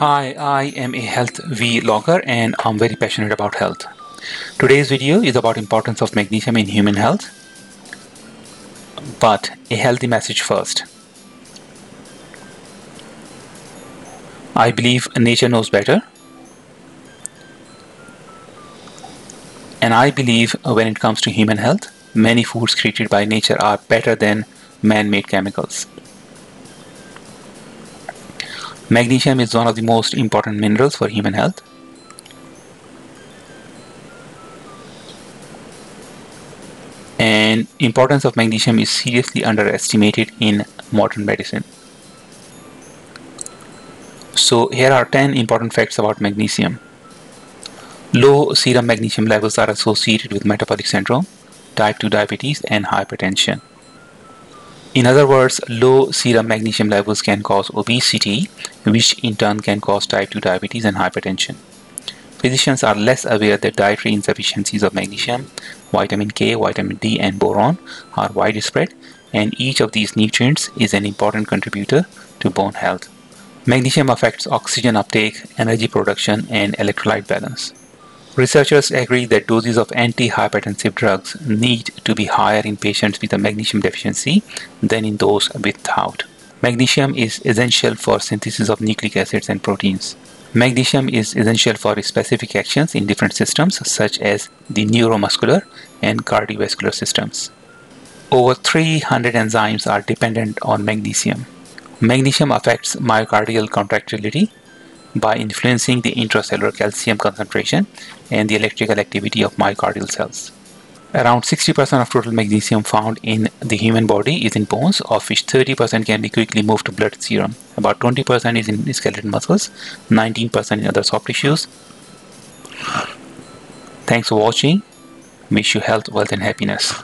Hi, I am a health vlogger and I'm very passionate about health. Today's video is about importance of magnesium in human health. But a healthy message first. I believe nature knows better. And I believe when it comes to human health, many foods created by nature are better than man-made chemicals. Magnesium is one of the most important minerals for human health. And importance of magnesium is seriously underestimated in modern medicine. So here are 10 important facts about magnesium. Low serum magnesium levels are associated with metabolic syndrome, type 2 diabetes and hypertension. In other words, low serum magnesium levels can cause obesity, which in turn can cause type 2 diabetes and hypertension. Physicians are less aware that dietary insufficiencies of magnesium, vitamin K, vitamin D and boron are widespread and each of these nutrients is an important contributor to bone health. Magnesium affects oxygen uptake, energy production and electrolyte balance. Researchers agree that doses of antihypertensive drugs need to be higher in patients with a magnesium deficiency than in those without. Magnesium is essential for synthesis of nucleic acids and proteins. Magnesium is essential for specific actions in different systems such as the neuromuscular and cardiovascular systems. Over 300 enzymes are dependent on magnesium. Magnesium affects myocardial contractility, by influencing the intracellular calcium concentration and the electrical activity of myocardial cells. Around 60% of total magnesium found in the human body is in bones, of which 30% can be quickly moved to blood serum. About 20% is in skeletal muscles, 19% in other soft tissues. Thanks for watching. Wish you health, wealth and happiness.